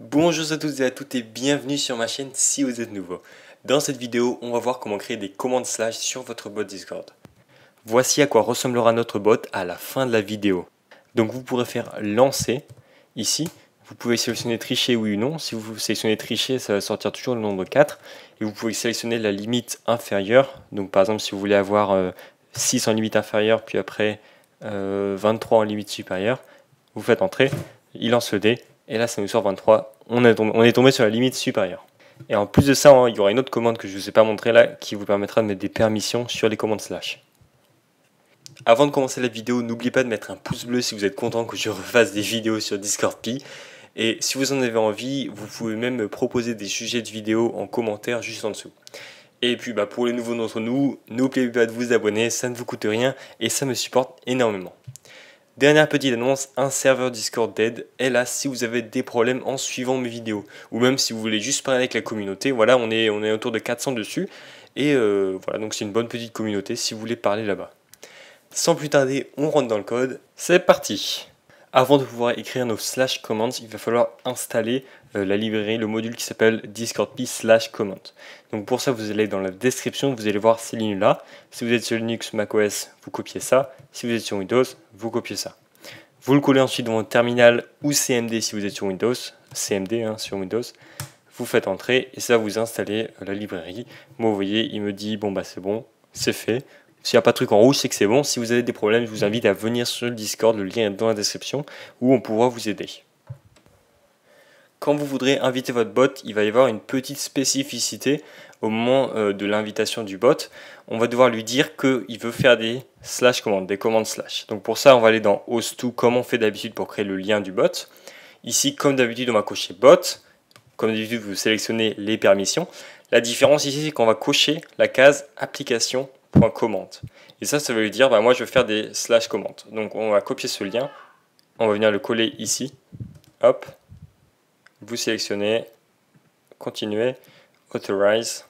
Bonjour à tous et à toutes et bienvenue sur ma chaîne si vous êtes nouveau. Dans cette vidéo, on va voir comment créer des commandes slash sur votre bot Discord. Voici à quoi ressemblera notre bot à la fin de la vidéo. Donc vous pourrez faire lancer ici. Vous pouvez sélectionner tricher oui ou non. Si vous sélectionnez tricher, ça va sortir toujours le nombre 4. Et vous pouvez sélectionner la limite inférieure. Donc par exemple, si vous voulez avoir 6 euh, en limite inférieure, puis après 23 euh, en limite supérieure, vous faites entrer, il lance le dé et là, ça nous sort 23. On est, tombé, sur la limite supérieure. Et en plus de ça, hein, il y aura une autre commande que je ne vous ai pas montrée là, qui vous permettra de mettre des permissions sur les commandes slash. Avant de commencer la vidéo, n'oubliez pas de mettre un pouce bleu si vous êtes content que je refasse des vidéos sur Discord Pi. Et si vous en avez envie, vous pouvez même me proposer des sujets de vidéos en commentaire juste en dessous. Et puis bah, pour les nouveaux d'entre nous, n'oubliez pas de vous abonner, ça ne vous coûte rien et ça me supporte énormément. Dernière petite annonce, un serveur Discord dead est là si vous avez des problèmes en suivant mes vidéos. Ou même si vous voulez juste parler avec la communauté. Voilà, on est, on est autour de 400 dessus. Et euh, voilà, donc c'est une bonne petite communauté si vous voulez parler là-bas. Sans plus tarder, on rentre dans le code. C'est parti avant de pouvoir écrire nos slash commands, il va falloir installer euh, la librairie, le module qui s'appelle discordp slash command. Donc pour ça, vous allez dans la description, vous allez voir ces lignes-là. Si vous êtes sur Linux, macOS, vous copiez ça. Si vous êtes sur Windows, vous copiez ça. Vous le collez ensuite dans votre terminal ou CMD si vous êtes sur Windows, CMD hein, sur Windows. Vous faites entrer et ça vous installez euh, la librairie. Moi, vous voyez, il me dit bon bah c'est bon, c'est fait. S'il n'y a pas de truc en rouge, c'est que c'est bon. Si vous avez des problèmes, je vous invite à venir sur le Discord, le lien est dans la description, où on pourra vous aider. Quand vous voudrez inviter votre bot, il va y avoir une petite spécificité au moment euh, de l'invitation du bot. On va devoir lui dire qu'il veut faire des slash commandes, des commandes slash. Donc pour ça, on va aller dans host2 comme on fait d'habitude pour créer le lien du bot. Ici, comme d'habitude, on va cocher bot. Comme d'habitude, vous sélectionnez les permissions. La différence ici, c'est qu'on va cocher la case application commande. Et ça, ça veut dire, bah, moi, je vais faire des slash commandes. Donc, on va copier ce lien. On va venir le coller ici. Hop. Vous sélectionnez. Continuez. Authorize.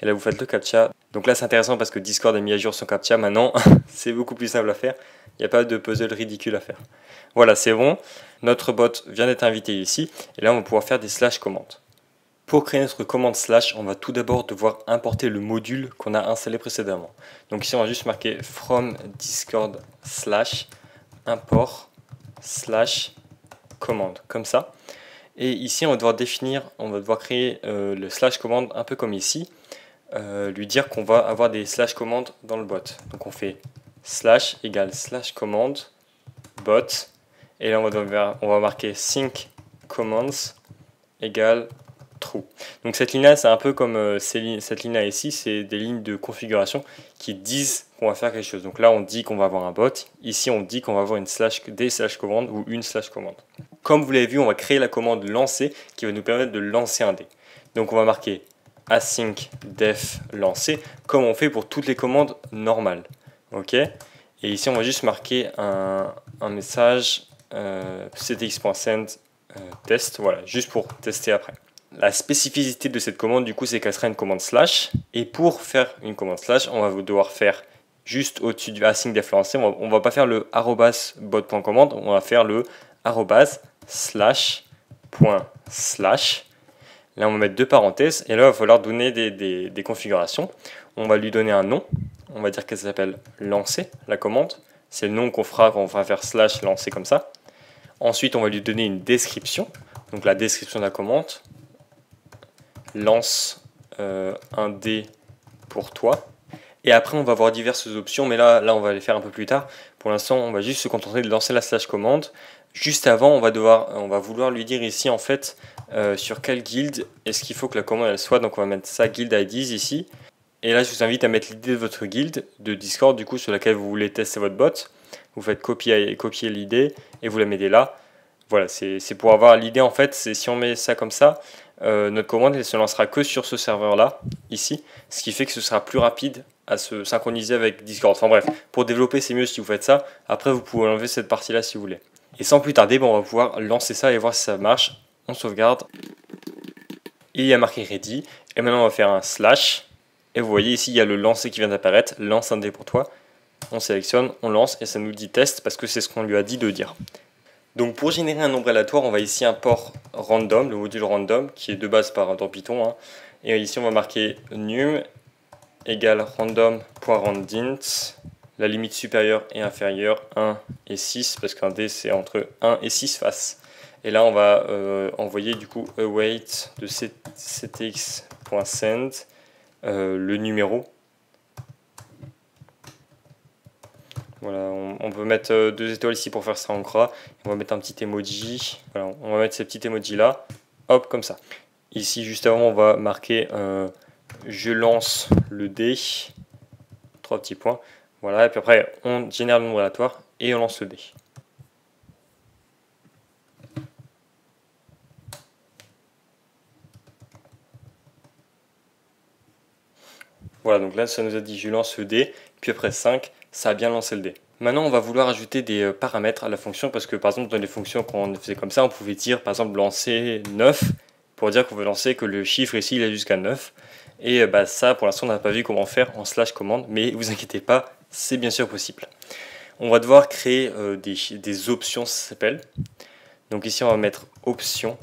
Et là, vous faites le captcha. Donc là, c'est intéressant parce que Discord a mis à jour son captcha maintenant. c'est beaucoup plus simple à faire. Il n'y a pas de puzzle ridicule à faire. Voilà, c'est bon. Notre bot vient d'être invité ici. Et là, on va pouvoir faire des slash commandes. Pour créer notre commande slash, on va tout d'abord devoir importer le module qu'on a installé précédemment. Donc ici, on va juste marquer from discord slash import slash commande, comme ça. Et ici, on va devoir définir, on va devoir créer euh, le slash commande un peu comme ici, euh, lui dire qu'on va avoir des slash commandes dans le bot. Donc on fait slash égale slash commande bot, et là on va, on va marquer sync commands égale Donc cette ligne-là, c'est un peu comme euh, cette ligne-là ici, c'est des lignes de configuration qui disent qu'on va faire quelque chose. Donc là, on dit qu'on va avoir un bot. Ici, on dit qu'on va avoir une slash, des slash commandes ou une slash commande. Comme vous l'avez vu, on va créer la commande lancer qui va nous permettre de lancer un dé. Donc on va marquer async def lancer comme on fait pour toutes les commandes normales. Ok? Et ici, on va juste marquer un, message euh, ctx.send euh, test, voilà, juste pour tester après. La spécificité de cette commande, du coup, c'est qu'elle sera une commande slash. Et pour faire une commande slash, on va devoir faire juste au-dessus du async def lancer. On va, va pas faire le arrobas bot.commande, on va faire le arrobas slash slash. Là, on va mettre deux parenthèses et là, il va falloir donner des, configurations. On va lui donner un nom. On va dire qu'elle s'appelle lancer, la commande. C'est le nom qu'on fera quand on va faire slash lancer comme ça. Ensuite, on va lui donner une description. Donc la description de la commande lance euh, un dé pour toi. Et après, on va voir diverses options, mais là, là, on va les faire un peu plus tard. Pour l'instant, on va juste se contenter de lancer la slash commande. Juste avant, on va, devoir, on va vouloir lui dire ici, en fait, euh, sur quelle guild est-ce qu'il faut que la commande soit. Donc, on va mettre sa guild IDs ici. Et là, je vous invite à mettre l'idée de votre guild de Discord, du coup, sur laquelle vous voulez tester votre bot. Vous faites copier, copier l'idée et vous la mettez là. Voilà, c'est pour avoir l'idée, en fait, c'est si on met ça comme ça, euh, notre commande elle se lancera que sur ce serveur-là, ici, ce qui fait que ce sera plus rapide à se synchroniser avec Discord. Enfin bref, pour développer, c'est mieux si vous faites ça. Après, vous pouvez enlever cette partie-là si vous voulez. Et sans plus tarder, bon, on va pouvoir lancer ça et voir si ça marche. On sauvegarde. il y a marqué ready. Et maintenant, on va faire un slash. Et vous voyez ici, il y a le lancer qui vient d'apparaître. Lance un dé pour toi. On sélectionne, on lance et ça nous dit test parce que c'est ce qu'on lui a dit de dire. Donc pour générer un nombre aléatoire, on va ici un port random, le module random, qui est de base par dans Python. Hein. Et ici on va marquer num égale random.randint, la limite supérieure et inférieure 1 et 6, parce qu'un d c'est entre 1 et 6 faces. Et là on va euh, envoyer du coup await de ctx.send euh, le numéro Voilà, on, peut mettre euh, deux étoiles ici pour faire ça en gras. On va mettre un petit emoji. Voilà, on va mettre ces petits emojis là. Hop, comme ça. Ici, juste avant, on va marquer euh, je lance le dé. Trois petits points. Voilà, et puis après, on génère le nombre aléatoire et on lance le dé. Voilà, donc là, ça nous a dit je lance le dé, puis après 5, ça a bien lancé le dé. Maintenant, on va vouloir ajouter des euh, paramètres à la fonction parce que par exemple, dans les fonctions qu'on faisait comme ça, on pouvait dire par exemple lancer 9 pour dire qu'on veut lancer que le chiffre ici il est jusqu'à 9. Et euh, bah, ça, pour l'instant, on n'a pas vu comment faire en slash commande, mais vous inquiétez pas, c'est bien sûr possible. On va devoir créer euh, des, des, options, ça s'appelle. Donc ici, on va mettre option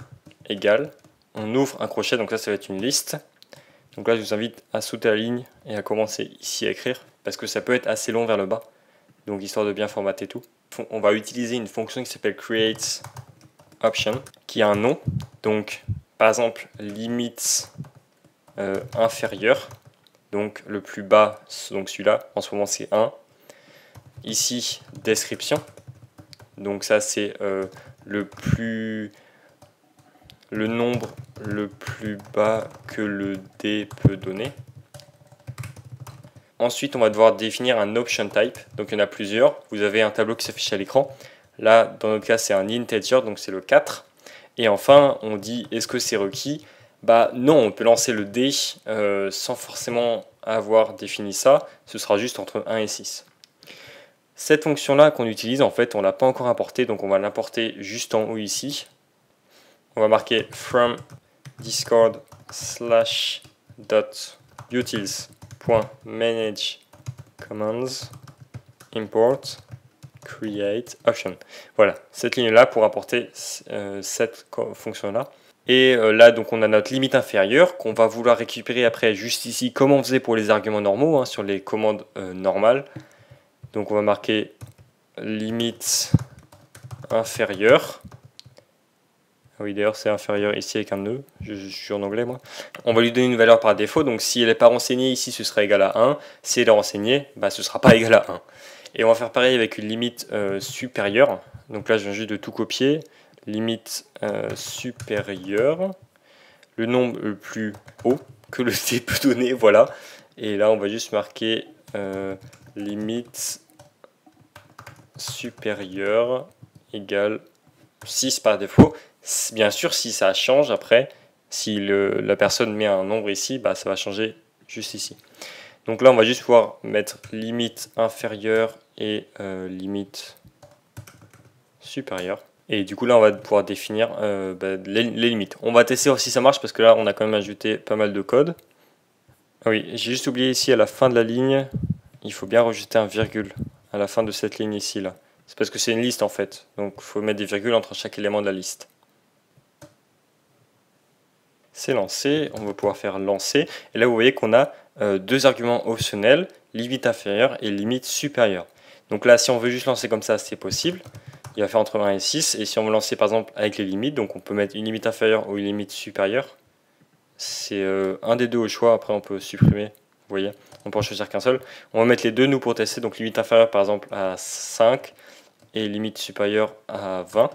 égale. On ouvre un crochet, donc ça, ça va être une liste. Donc là, je vous invite à sauter la ligne et à commencer ici à écrire parce que ça peut être assez long vers le bas. Donc histoire de bien formater tout. On va utiliser une fonction qui s'appelle create option qui a un nom. Donc par exemple limite euh, inférieure. Donc le plus bas, donc celui-là, en ce moment c'est 1. Ici, description. Donc ça c'est euh, le plus le nombre le plus bas que le D peut donner. Ensuite, on va devoir définir un option type. Donc, il y en a plusieurs. Vous avez un tableau qui s'affiche à l'écran. Là, dans notre cas, c'est un integer, donc c'est le 4. Et enfin, on dit est-ce que c'est requis? Bah non, on peut lancer le D euh, sans forcément avoir défini ça. Ce sera juste entre 1 et 6. Cette fonction-là qu'on utilise, en fait, on ne l'a pas encore importée, donc on va l'importer juste en haut ici. On va marquer from discord slash dot utils manage commands import create option. Voilà, cette ligne-là pour apporter euh, cette fonction-là. Et euh, là, donc, on a notre limite inférieure qu'on va vouloir récupérer après juste ici, comme on faisait pour les arguments normaux, hein, sur les commandes euh, normales. Donc, on va marquer limite inférieure. Ah oui, d'ailleurs, c'est inférieur ici avec un nœud. Je, suis en anglais, moi. On va lui donner une valeur par défaut. Donc, si elle n'est pas renseignée ici, ce sera égal à 1. Si elle est renseignée, bah, ce ne sera pas égal à 1. Et on va faire pareil avec une limite euh, supérieure. Donc là, je viens juste de tout copier. Limite euh, supérieure. Le nombre le plus haut que le T peut donner, voilà. Et là, on va juste marquer euh, limite supérieure égale 6 par défaut. Bien sûr, si ça change après, si la personne met un nombre ici, bah, ça va changer juste ici. Donc là, on va juste pouvoir mettre limite inférieure et euh, limite supérieure. Et du coup, là, on va pouvoir définir euh, bah, les, limites. On va tester si ça marche parce que là, on a quand même ajouté pas mal de code. Ah oui, j'ai juste oublié ici à la fin de la ligne, il faut bien rajouter un virgule à la fin de cette ligne ici. là. C'est parce que c'est une liste en fait. Donc, il faut mettre des virgules entre chaque élément de la liste c'est lancé, on va pouvoir faire lancer. Et là, vous voyez qu'on a euh, deux arguments optionnels, limite inférieure et limite supérieure. Donc là, si on veut juste lancer comme ça, c'est possible. Il va faire entre 1 et 6. Et si on veut lancer par exemple avec les limites, donc on peut mettre une limite inférieure ou une limite supérieure. C'est euh, un des deux au choix, après on peut supprimer. Vous voyez, on peut en choisir qu'un seul. On va mettre les deux nous pour tester. Donc limite inférieure par exemple à 5 et limite supérieure à 20.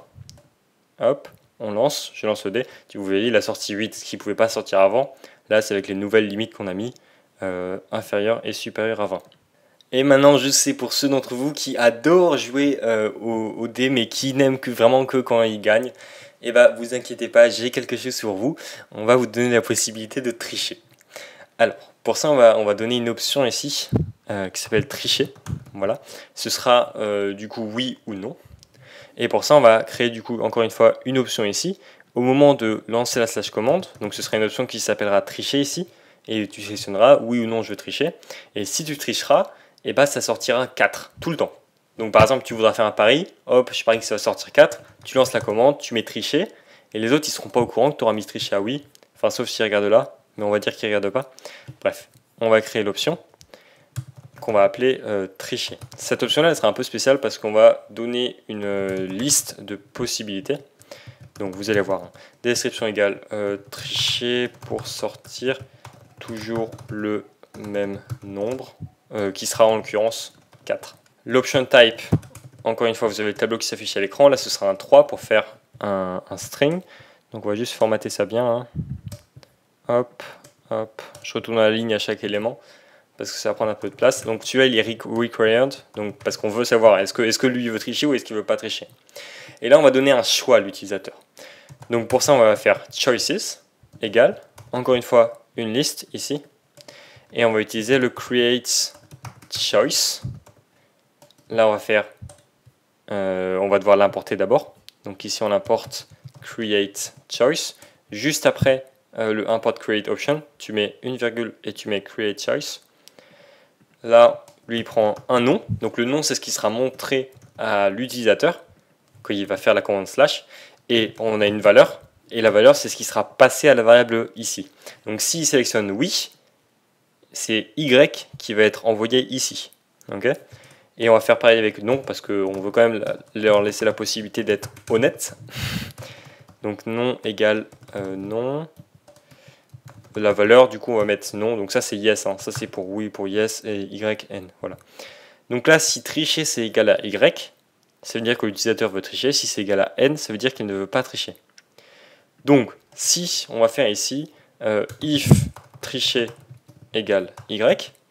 Hop on lance, je lance le dé. Vous voyez, il a sorti 8, ce qui ne pouvait pas sortir avant. Là, c'est avec les nouvelles limites qu'on a mis, euh, inférieur et supérieur à 20. Et maintenant, je sais pour ceux d'entre vous qui adorent jouer euh, au, dé, mais qui n'aiment vraiment que quand ils gagnent, et eh bah ben, vous inquiétez pas, j'ai quelque chose sur vous. On va vous donner la possibilité de tricher. Alors, pour ça, on va, on donner une option ici euh, qui s'appelle tricher. Voilà. Ce sera du coup oui ou non. Et pour ça, on va créer du coup encore une fois une option ici. Au moment de lancer la slash commande, donc ce sera une option qui s'appellera tricher ici, et tu sélectionneras oui ou non je veux tricher. Et si tu tricheras, et eh ben, ça sortira 4 tout le temps. Donc par exemple, tu voudras faire un pari, hop, je parie que ça va sortir 4, tu lances la commande, tu mets tricher, et les autres ils seront pas au courant que tu auras mis tricher à oui, enfin sauf s'ils regardent là, mais on va dire qu'ils regardent pas. Bref, on va créer l'option qu'on va appeler euh, tricher. Cette option-là, elle sera un peu spéciale parce qu'on va donner une euh, liste de possibilités. Donc vous allez voir, hein. description égale euh, tricher pour sortir toujours le même nombre, qui sera en l'occurrence 4. L'option type, encore une fois, vous avez le tableau qui s'affiche à l'écran. Là, ce sera un 3 pour faire un, string. Donc on va juste formater ça bien. Hein. Hop, hop. Je retourne la ligne à chaque élément parce que ça va prendre un peu de place. Donc celui-là, il est required, donc parce qu'on veut savoir est-ce que, est que lui veut tricher ou est-ce qu'il veut pas tricher. Et là, on va donner un choix à l'utilisateur. Donc pour ça, on va faire choices égale, encore une fois, une liste ici. Et on va utiliser le create choice. Là, on va faire, euh, on va devoir l'importer d'abord. Donc ici, on importe create choice. Juste après euh, le import create option, tu mets une virgule et tu mets create choice. Là, lui, il prend un nom. Donc le nom, c'est ce qui sera montré à l'utilisateur quand il va faire la commande slash. Et on a une valeur. Et la valeur, c'est ce qui sera passé à la variable ici. Donc s'il sélectionne oui, c'est Y qui va être envoyé ici. et on va faire pareil avec non, parce qu'on veut quand même leur laisser la possibilité d'être honnête. Donc non égale euh, non la valeur, du coup, on va mettre non. Donc ça, c'est yes. Hein. Ça, c'est pour oui, pour yes et y, n. Voilà. Donc là, si tricher, c'est égal à y, ça veut dire que l'utilisateur veut tricher. Si c'est égal à n, ça veut dire qu'il ne veut pas tricher. Donc, si on va faire ici euh, if tricher égale y,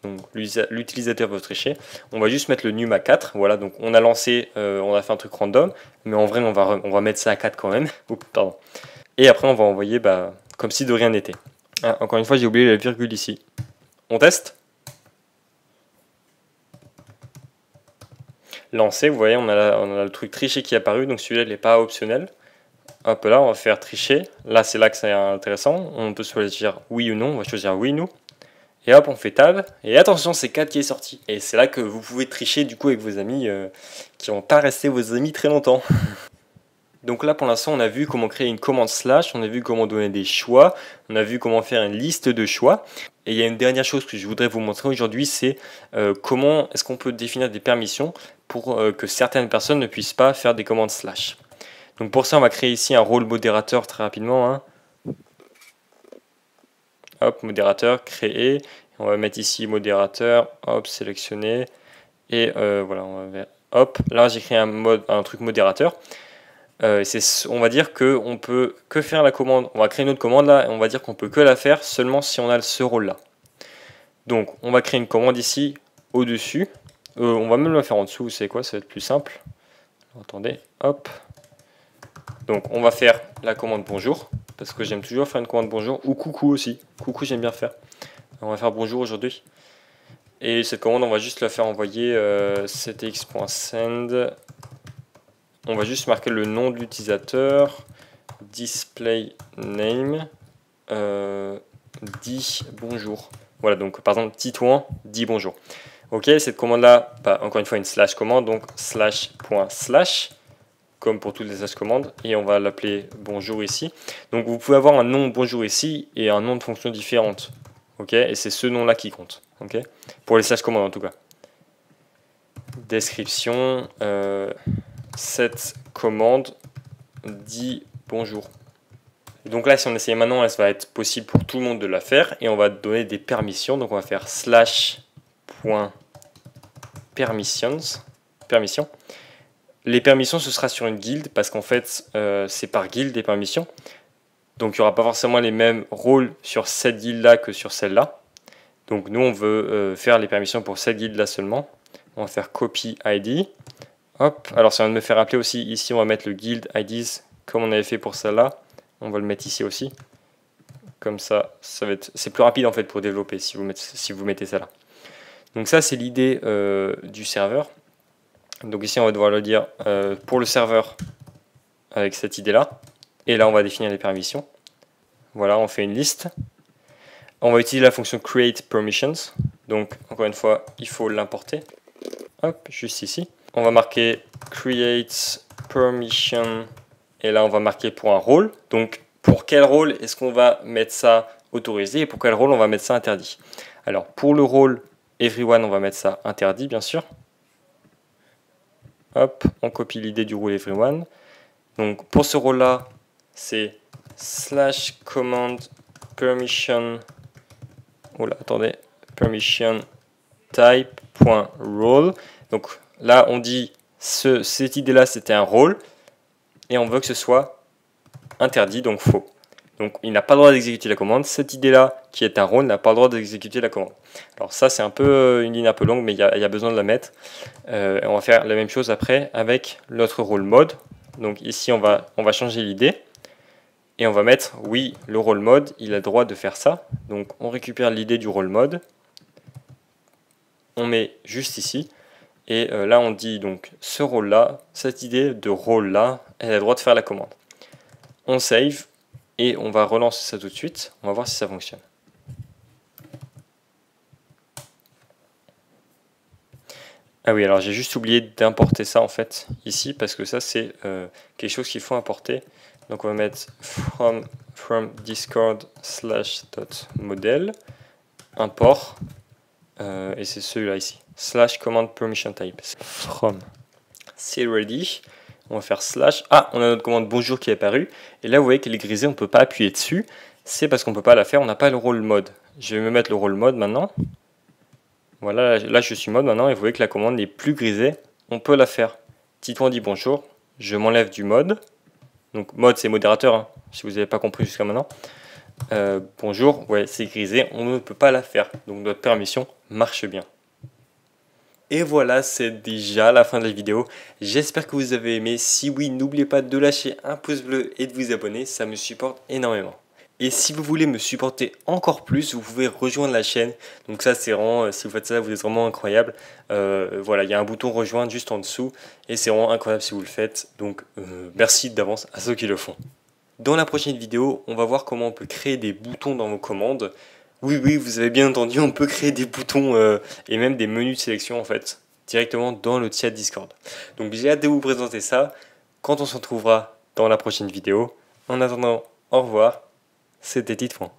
donc l'utilisateur veut tricher, on va juste mettre le num à 4. Voilà, donc on a lancé, euh, on a fait un truc random, mais en vrai, on va, on mettre ça à 4 quand même. Oups, pardon. Et après, on va envoyer bah, comme si de rien n'était. Ah, encore une fois, j'ai oublié la virgule ici. On teste? Lancer, vous voyez, on a, le truc tricher qui est apparu, donc celui-là, il n'est pas optionnel. Hop là, on va faire tricher. Là, c'est là que c'est intéressant. On peut choisir oui ou non. On va choisir oui, nous. Et hop, on fait tab. Et attention, c'est 4 qui est sorti. Et c'est là que vous pouvez tricher du coup avec vos amis euh, qui vont pas rester vos amis très longtemps. Donc là, pour l'instant, on a vu comment créer une commande slash, on a vu comment donner des choix, on a vu comment faire une liste de choix. Et il y a une dernière chose que je voudrais vous montrer aujourd'hui, c'est euh, comment est-ce qu'on peut définir des permissions pour euh, que certaines personnes ne puissent pas faire des commandes slash. Donc pour ça, on va créer ici un rôle modérateur très rapidement. Hein. Hop, modérateur, créer. On va mettre ici modérateur, hop, sélectionner. Et euh, voilà, on va hop, là j'ai créé un, truc modérateur. Euh, on va dire qu'on peut que faire la commande, on va créer une autre commande là, et on va dire qu'on peut que la faire seulement si on a ce rôle là. Donc on va créer une commande ici au-dessus, euh, on va même la faire en dessous, c'est quoi, ça va être plus simple. Attendez, hop. Donc on va faire la commande bonjour, parce que j'aime toujours faire une commande bonjour, ou coucou aussi, coucou j'aime bien faire. On va faire bonjour aujourd'hui. Et cette commande, on va juste la faire envoyer euh, ctx.send on va juste marquer le nom de l'utilisateur, display name, euh, dit bonjour. Voilà, donc par exemple, Titouan dit bonjour. Ok, cette commande-là, bah, encore une fois, une slash commande, donc slash point slash, comme pour toutes les slash commandes, et on va l'appeler bonjour ici. Donc vous pouvez avoir un nom bonjour ici et un nom de fonction différente. Ok, et c'est ce nom-là qui compte. Ok, pour les slash commandes en tout cas. Description. Euh, cette commande dit bonjour. Donc là, si on essaye maintenant, ça va être possible pour tout le monde de la faire et on va donner des permissions. Donc on va faire slash permissions, permission. Les permissions, ce sera sur une guilde parce qu'en fait, euh, c'est par guilde des permissions. Donc il n'y aura pas forcément les mêmes rôles sur cette guilde-là que sur celle-là. Donc nous, on veut euh, faire les permissions pour cette guilde-là seulement. On va faire copy ID. Hop, alors ça vient de me faire rappeler aussi, ici on va mettre le guild IDs comme on avait fait pour celle-là. On va le mettre ici aussi. Comme ça, ça va c'est plus rapide en fait pour développer si vous mettez, si vous mettez ça là. Donc ça c'est l'idée euh, du serveur. Donc ici on va devoir le dire euh, pour le serveur avec cette idée là. Et là on va définir les permissions. Voilà, on fait une liste. On va utiliser la fonction create permissions. Donc encore une fois, il faut l'importer. Hop, juste ici. On va marquer create permission et là on va marquer pour un rôle. Donc pour quel rôle est-ce qu'on va mettre ça autorisé et pour quel rôle on va mettre ça interdit? Alors pour le rôle everyone, on va mettre ça interdit bien sûr. Hop, on copie l'idée du rôle everyone. Donc pour ce rôle-là, c'est slash command permission. Oh là, attendez, permission type.role. Donc là, on dit ce, cette idée-là, c'était un rôle et on veut que ce soit interdit, donc faux. Donc il n'a pas le droit d'exécuter la commande. Cette idée-là, qui est un rôle, n'a pas le droit d'exécuter la commande. Alors ça, c'est un peu euh, une ligne un peu longue, mais il y a, besoin de la mettre. Euh, on va faire la même chose après avec notre rôle mode. Donc ici, on va, on va changer l'idée. Et on va mettre, oui, le rôle mode, il a le droit de faire ça. Donc on récupère l'idée du rôle mode. On met juste ici. Et euh, là, on dit donc ce rôle-là, cette idée de rôle-là, elle a le droit de faire la commande. On save et on va relancer ça tout de suite. On va voir si ça fonctionne. Ah oui, alors j'ai juste oublié d'importer ça en fait ici parce que ça c'est euh, quelque chose qu'il faut importer. Donc on va mettre from, from discord slash dot model import euh, et c'est celui-là ici slash command permission type from c'est ready on va faire slash. Ah, on a notre commande bonjour qui est apparue. Et là, vous voyez qu'elle est grisée, on ne peut pas appuyer dessus. C'est parce qu'on ne peut pas la faire, on n'a pas le rôle mode. Je vais me mettre le rôle mode maintenant. Voilà, là je suis mode maintenant et vous voyez que la commande n'est plus grisée. On peut la faire. Titre on dit bonjour. Je m'enlève du mode. Donc mode c'est modérateur, hein, si vous n'avez pas compris jusqu'à maintenant. Euh, bonjour, ouais c'est grisé, on ne peut pas la faire. Donc notre permission marche bien. Et voilà, c'est déjà la fin de la vidéo. J'espère que vous avez aimé. Si oui, n'oubliez pas de lâcher un pouce bleu et de vous abonner, ça me supporte énormément. Et si vous voulez me supporter encore plus, vous pouvez rejoindre la chaîne. Donc ça, c'est vraiment, euh, si vous faites ça, vous êtes vraiment incroyable. Euh, voilà, il y a un bouton rejoindre juste en dessous. Et c'est vraiment incroyable si vous le faites. Donc euh, merci d'avance à ceux qui le font. Dans la prochaine vidéo, on va voir comment on peut créer des boutons dans vos commandes. Oui, oui, vous avez bien entendu, on peut créer des boutons euh, et même des menus de sélection en fait, directement dans le chat Discord. Donc j'ai hâte de vous présenter ça quand on se retrouvera dans la prochaine vidéo. En attendant, au revoir, c'était Titefranc.